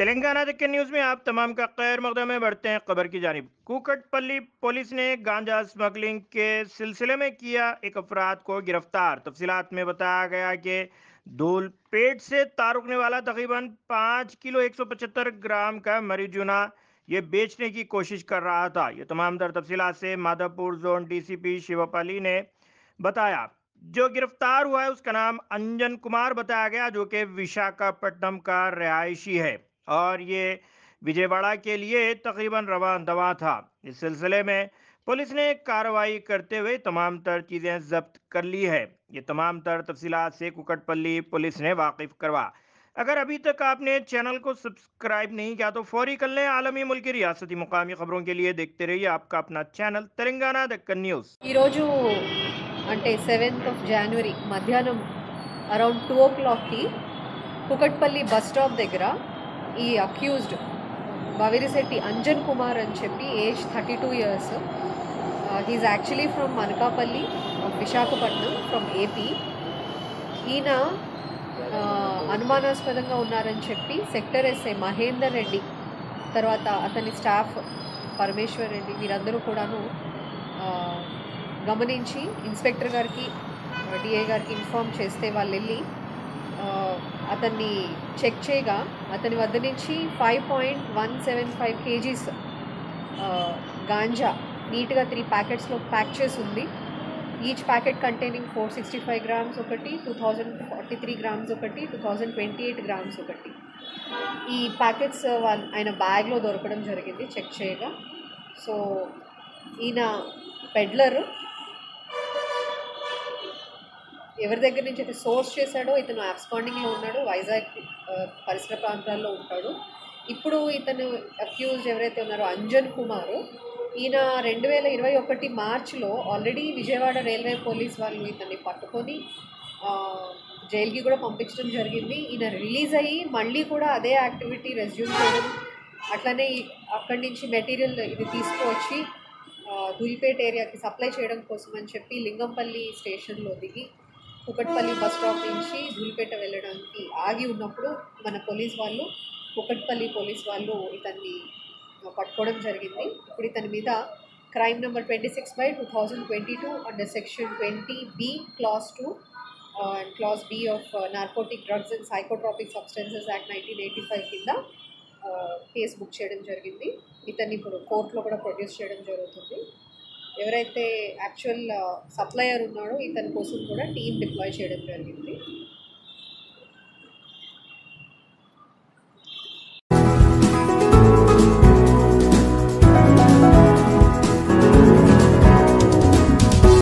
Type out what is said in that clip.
तेलंगाना तक के न्यूज़ में आप तमाम का खैर मकदम बढ़ते हैं खबर की जानब। कुकटपल्ली पुलिस ने गांजा स्मगलिंग के सिलसिले में किया एक अफराद को गिरफ़्तार। तफसीलात में बताया गया कि धूलपेट से तारुकने वाला तकरीबन पाँच किलो 175 ग्राम का मरीजुना ये बेचने की कोशिश कर रहा था। ये तमाम दर तफसीलात से माधवपुर जोन डीसीपी शिवपाली ने बताया। जो गिरफ़्तार हुआ है उसका नाम अंजन कुमार बताया गया, जो कि विशाखापट्टनम का रिहायशी है। और ये विजयवाड़ा के लिए तकरीबन रवा दवा था इस सिलसिले में पुलिस ने कार्रवाई करते हुए तमाम तर चीज़ें जब्त कर ली है ये तमाम तर तफसीलात से कुकटपल्ली पुलिस ने वाकिफ करवा अगर अभी तक आपने चैनल को सब्सक्राइब नहीं किया तो फौरी कर लें आलमी मुल्क की रियासती मुकामी खबरों के लिए देखते रहिए आपका अपना चैनल तेलंगाना दक्कन न्यूज़ ఈరోజు అంటే సెవెంత్ ఆఫ్ జనవరి మధ్యాహ్నం అరౌండ్ టూ ఓ క్లాక్కి కుకట్పల్లి బస్ స్టాప్ దగ్గర ఈ అక్యూజ్డ్ బవిరిశెట్టి అంజన్ కుమార్ అని చెప్పి age thirty two years. He is actually from Anakapalli Visakhapatnam from AP ఈయన uh, అనుమానాస్పదంగా ఉన్నారని చెప్పి సెక్టర్ ఎస్ఐ మహేందర్ రెడ్డి తర్వాత అతని స్టాఫ్ పరమేశ్వర్ రెడ్డి వీరందరూ కూడాను uh, గమనించి ఇన్స్పెక్టర్ గారికి uh, డిఏ గారికి ఇన్ఫామ్ చేస్తే వాళ్ళు వెళ్ళి అతన్ని చెక్ చేయగా అతని వద్ద నుంచి five point one seven five kgs ganja నీట్గా త్రీ ప్యాకెట్స్లో ప్యాక్ చేసి ఉంది each packet containing four sixty five grams ఒకటి two thousand forty three grams ఒకటి two thousand twenty eight grams ఒకటి. ఈ ప్యాకెట్స్ వన్ ఆయన బ్యాగ్లో దొరకడం జరిగింది చెక్ చేయగా. సో ఈయన పెడ్లర్ ఎవరి దగ్గర నుంచి అయితే సోర్స్ చేశాడో ఇతను అబ్స్పాండింగ్లో ఉన్నాడు వైజాగ్ పరిసర ప్రాంతాల్లో ఉంటాడు. ఇప్పుడు ఇతను అక్యూజ్ ఎవరైతే ఉన్నారో అంజన్ కుమారు ఈయన రెండు వేల ఇరవై ఒకటి మార్చిలో ఆల్రెడీ విజయవాడ రైల్వే పోలీస్ వాళ్ళు ఇతన్ని పట్టుకొని జైలుకి కూడా పంపించడం జరిగింది. ఈయన రిలీజ్ అయ్యి మళ్ళీ కూడా అదే యాక్టివిటీ రెజ్యూమ్ చేయడం అట్లనే అక్కడి నుంచి మెటీరియల్ ఇది తీసుకువచ్చి దుల్పేట్ ఏరియాకి సప్లై చేయడం కోసం అని చెప్పి లింగంపల్లి స్టేషన్లో దిగి కుకట్పల్లి బస్ స్టాప్ నుంచి ధూలిపేట వెళ్ళడానికి ఆగి ఉన్నప్పుడు మన పోలీస్ వాళ్ళు కుకట్పల్లి పోలీస్ వాళ్ళు ఇతన్ని పట్టుకోవడం జరిగింది. ఇప్పుడు ఇతని మీద crime number twenty six by two thousand twenty two under section twenty B clause two and clause B of narcotic drugs and psychotropic substances act nineteen eighty five కింద uh, కేసు బుక్ చేయడం జరిగింది. ఇతన్ని ఇప్పుడు కోర్టులో కూడా produce చేయడం జరుగుతుంది. ఎవరైతే యాక్చువల్ సప్లయర్ uh, ఉన్నాడో ఇతని కోసం కూడా టీం డిప్లాయ్ చేయడం జరిగింది.